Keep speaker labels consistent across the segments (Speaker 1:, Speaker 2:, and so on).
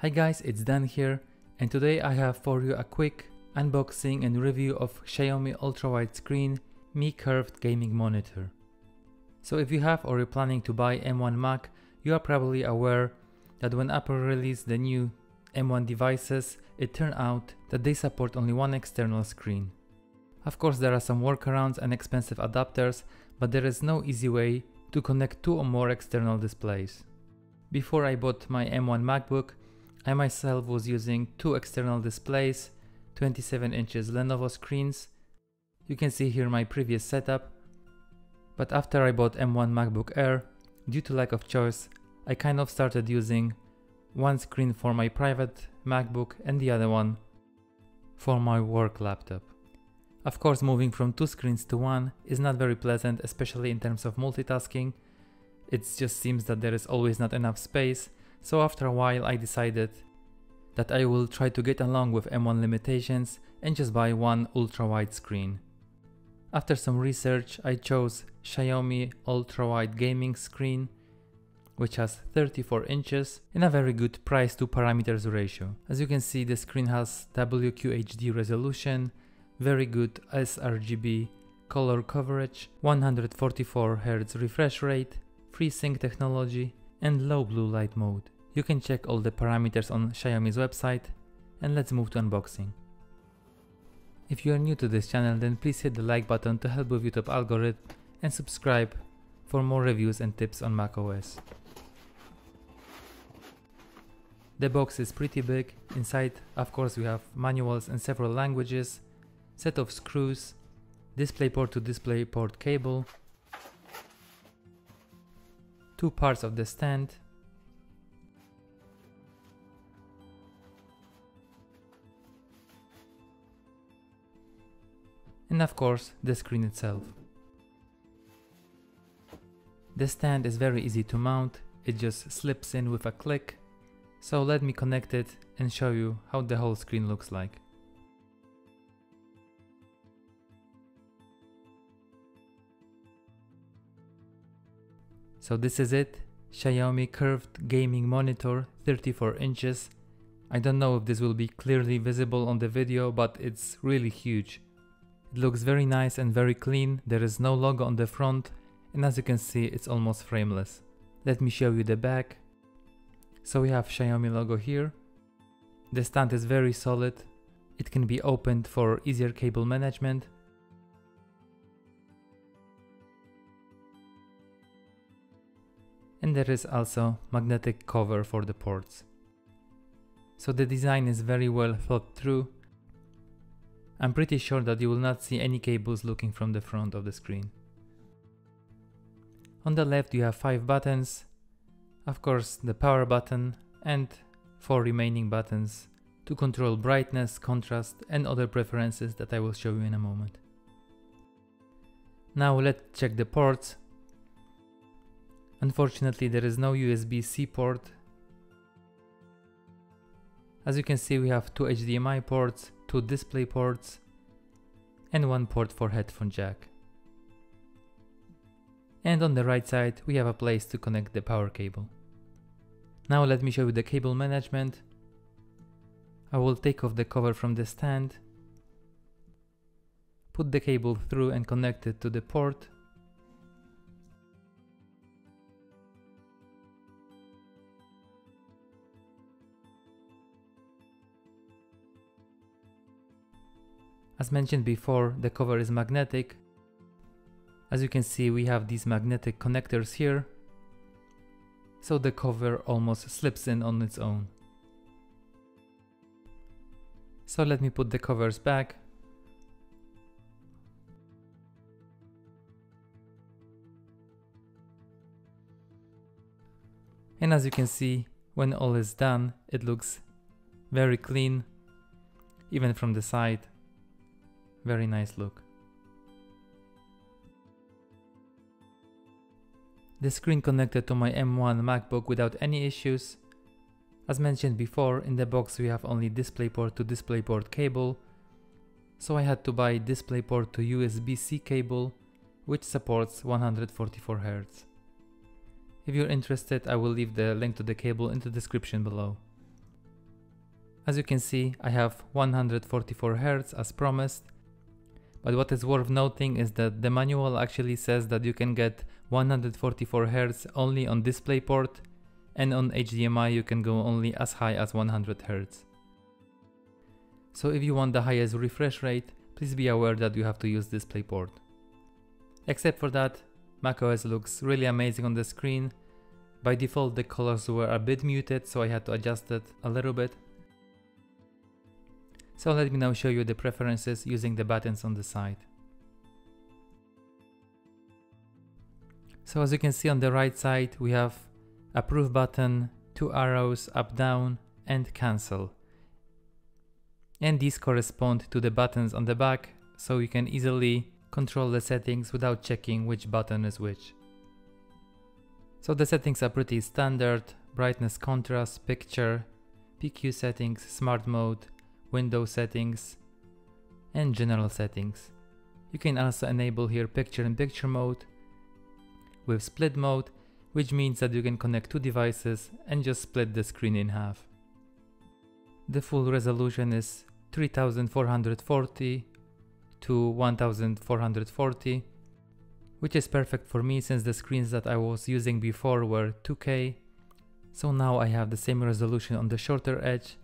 Speaker 1: Hi guys, it's Dan here and today I have for you a quick unboxing and review of Xiaomi ultra-wide screen Mi Curved Gaming Monitor. So if you have or you're planning to buy M1 Mac, you are probably aware that when Apple released the new M1 devices, it turned out that they support only one external screen. Of course there are some workarounds and expensive adapters, but there is no easy way to connect two or more external displays. Before I bought my M1 MacBook, I myself was using two external displays, 27 inches Lenovo screens. You can see here my previous setup. But after I bought M1 MacBook Air, due to lack of choice, I kind of started using one screen for my private MacBook and the other one for my work laptop. Of course, moving from two screens to one is not very pleasant, especially in terms of multitasking. It just seems that there is always not enough space so after a while I decided that I will try to get along with M1 limitations and just buy one ultra wide screen. After some research I chose Xiaomi ultra wide gaming screen which has 34 inches and a very good price to parameters ratio. As you can see the screen has WQHD resolution, very good sRGB color coverage, 144 Hz refresh rate, FreeSync technology and low blue light mode. You can check all the parameters on Xiaomi's website and let's move to unboxing. If you are new to this channel then please hit the like button to help with YouTube algorithm and subscribe for more reviews and tips on macOS. The box is pretty big, inside of course we have manuals in several languages, set of screws, DisplayPort to DisplayPort cable, two parts of the stand, and of course the screen itself. The stand is very easy to mount, it just slips in with a click, so let me connect it and show you how the whole screen looks like. So this is it, Xiaomi curved gaming monitor 34 inches. I don't know if this will be clearly visible on the video but it's really huge. It looks very nice and very clean, there is no logo on the front and as you can see it's almost frameless. Let me show you the back. So we have Xiaomi logo here. The stand is very solid. It can be opened for easier cable management. And there is also magnetic cover for the ports. So the design is very well thought through I'm pretty sure that you will not see any cables looking from the front of the screen. On the left you have 5 buttons, of course the power button and 4 remaining buttons to control brightness, contrast and other preferences that I will show you in a moment. Now let's check the ports. Unfortunately there is no USB-C port. As you can see we have two HDMI ports, two display ports and one port for headphone jack. And on the right side we have a place to connect the power cable. Now let me show you the cable management. I will take off the cover from the stand, put the cable through and connect it to the port As mentioned before, the cover is magnetic. As you can see, we have these magnetic connectors here. So the cover almost slips in on its own. So let me put the covers back. And as you can see, when all is done, it looks very clean, even from the side. Very nice look. The screen connected to my M1 MacBook without any issues. As mentioned before, in the box we have only DisplayPort to DisplayPort cable, so I had to buy DisplayPort to USB-C cable, which supports 144 Hz. If you're interested, I will leave the link to the cable in the description below. As you can see, I have 144 Hz as promised, but what is worth noting is that the manual actually says that you can get 144 Hz only on DisplayPort and on HDMI you can go only as high as 100 Hz. So if you want the highest refresh rate, please be aware that you have to use DisplayPort. Except for that, macOS looks really amazing on the screen. By default the colors were a bit muted so I had to adjust it a little bit. So let me now show you the preferences using the buttons on the side. So as you can see on the right side we have approve button, two arrows up down and cancel. And these correspond to the buttons on the back so you can easily control the settings without checking which button is which. So the settings are pretty standard, brightness contrast, picture, PQ settings, smart mode, window settings, and general settings. You can also enable here picture in picture mode with split mode, which means that you can connect two devices and just split the screen in half. The full resolution is 3440 to 1440 which is perfect for me since the screens that I was using before were 2K so now I have the same resolution on the shorter edge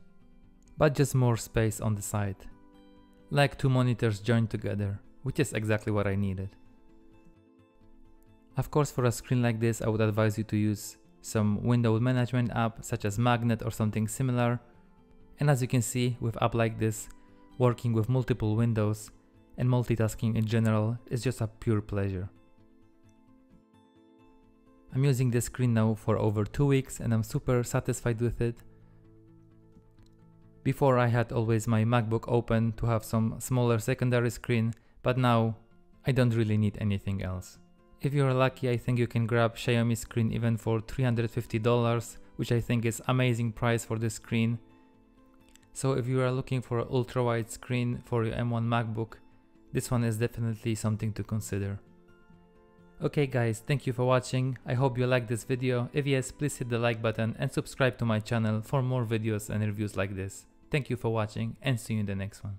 Speaker 1: but just more space on the side like two monitors joined together which is exactly what I needed. Of course for a screen like this I would advise you to use some window management app such as Magnet or something similar and as you can see with app like this working with multiple windows and multitasking in general is just a pure pleasure. I'm using this screen now for over 2 weeks and I'm super satisfied with it. Before I had always my MacBook open to have some smaller secondary screen, but now I don't really need anything else. If you're lucky I think you can grab Xiaomi screen even for $350 which I think is amazing price for this screen. So if you are looking for an ultra wide screen for your M1 MacBook, this one is definitely something to consider. Okay guys, thank you for watching, I hope you liked this video, if yes please hit the like button and subscribe to my channel for more videos and reviews like this. Thank you for watching and see you in the next one.